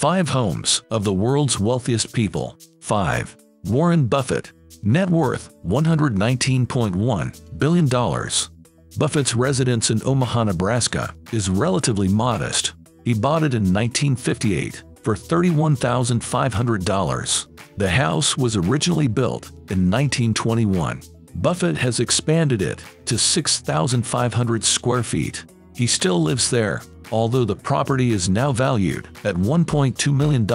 5 Homes of the World's Wealthiest People 5. Warren Buffett Net worth $119.1 billion. Buffett's residence in Omaha, Nebraska is relatively modest. He bought it in 1958 for $31,500. The house was originally built in 1921. Buffett has expanded it to 6,500 square feet. He still lives there, although the property is now valued at $1.2 million.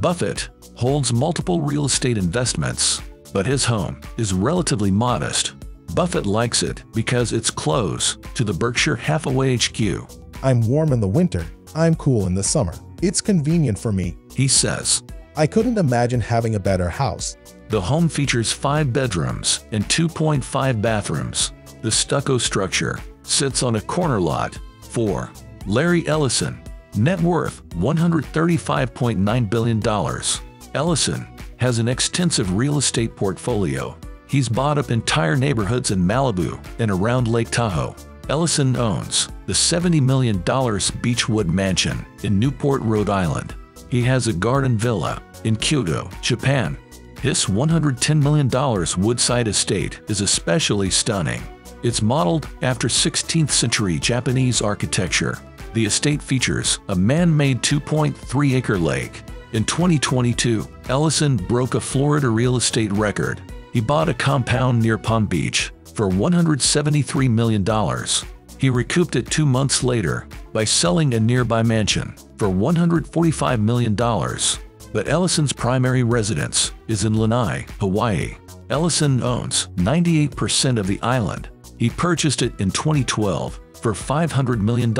Buffett holds multiple real estate investments, but his home is relatively modest. Buffett likes it because it's close to the Berkshire Hathaway HQ. I'm warm in the winter, I'm cool in the summer. It's convenient for me. He says, I couldn't imagine having a better house. The home features five bedrooms and 2.5 bathrooms. The stucco structure sits on a corner lot. 4. Larry Ellison. Net worth $135.9 billion. Ellison has an extensive real estate portfolio. He's bought up entire neighborhoods in Malibu and around Lake Tahoe. Ellison owns the $70 million Beechwood Mansion in Newport, Rhode Island. He has a garden villa in Kyoto, Japan. This $110 million Woodside estate is especially stunning. It's modeled after 16th century Japanese architecture. The estate features a man-made 2.3-acre lake. In 2022, Ellison broke a Florida real estate record. He bought a compound near Palm Beach for $173 million. He recouped it two months later by selling a nearby mansion for $145 million. But Ellison's primary residence is in Lanai, Hawaii. Ellison owns 98% of the island. He purchased it in 2012 for $500 million.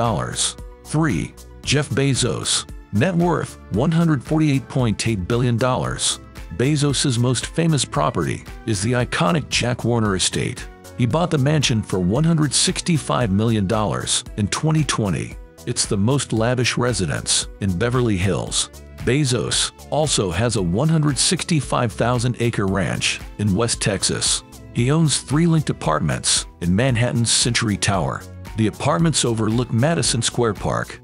3. Jeff Bezos. Net worth $148.8 billion. Bezos' most famous property is the iconic Jack Warner estate. He bought the mansion for $165 million in 2020. It's the most lavish residence in Beverly Hills. Bezos also has a 165,000-acre ranch in West Texas. He owns three linked apartments in Manhattan's Century Tower. The apartments overlook Madison Square Park.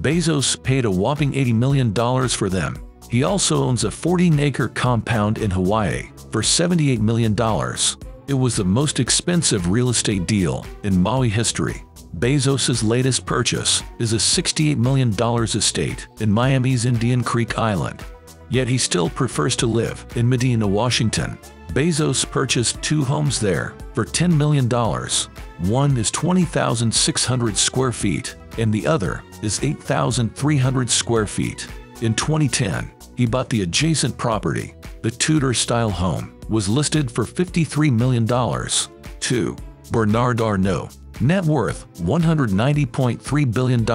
Bezos paid a whopping $80 million for them. He also owns a 14-acre compound in Hawaii for $78 million. It was the most expensive real estate deal in Maui history. Bezos' latest purchase is a $68 million estate in Miami's Indian Creek Island. Yet he still prefers to live in Medina, Washington. Bezos purchased two homes there for $10 million. One is 20,600 square feet and the other is 8,300 square feet. In 2010, he bought the adjacent property. The Tudor-style home was listed for $53 million. 2. Bernard Arnault. Net worth $190.3 billion.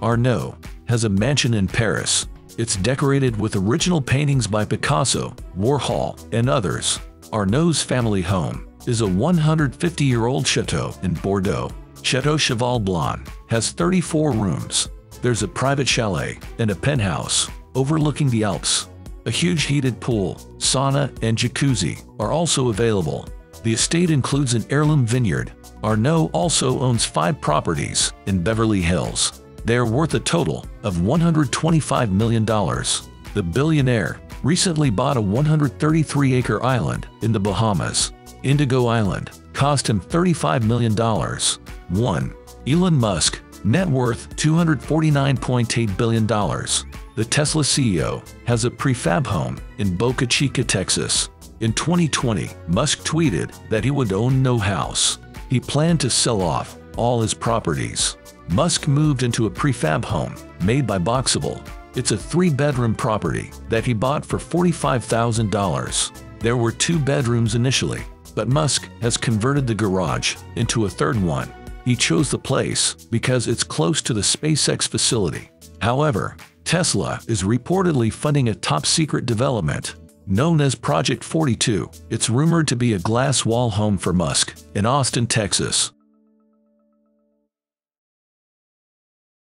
Arnault has a mansion in Paris. It's decorated with original paintings by Picasso, Warhol, and others. Arnault's family home is a 150-year-old chateau in Bordeaux. Chateau Cheval Blanc has 34 rooms. There's a private chalet and a penthouse overlooking the Alps. A huge heated pool, sauna, and jacuzzi are also available. The estate includes an heirloom vineyard. Arnault also owns five properties in Beverly Hills. They are worth a total of $125 million. The billionaire recently bought a 133-acre island in the Bahamas. Indigo Island cost him $35 million. 1. Elon Musk, net worth $249.8 billion. The Tesla CEO has a prefab home in Boca Chica, Texas. In 2020, Musk tweeted that he would own no house. He planned to sell off all his properties. Musk moved into a prefab home made by Boxable. It's a three-bedroom property that he bought for $45,000. There were two bedrooms initially, but Musk has converted the garage into a third one. He chose the place because it's close to the SpaceX facility. However, Tesla is reportedly funding a top-secret development known as Project 42. It's rumored to be a glass wall home for Musk in Austin, Texas.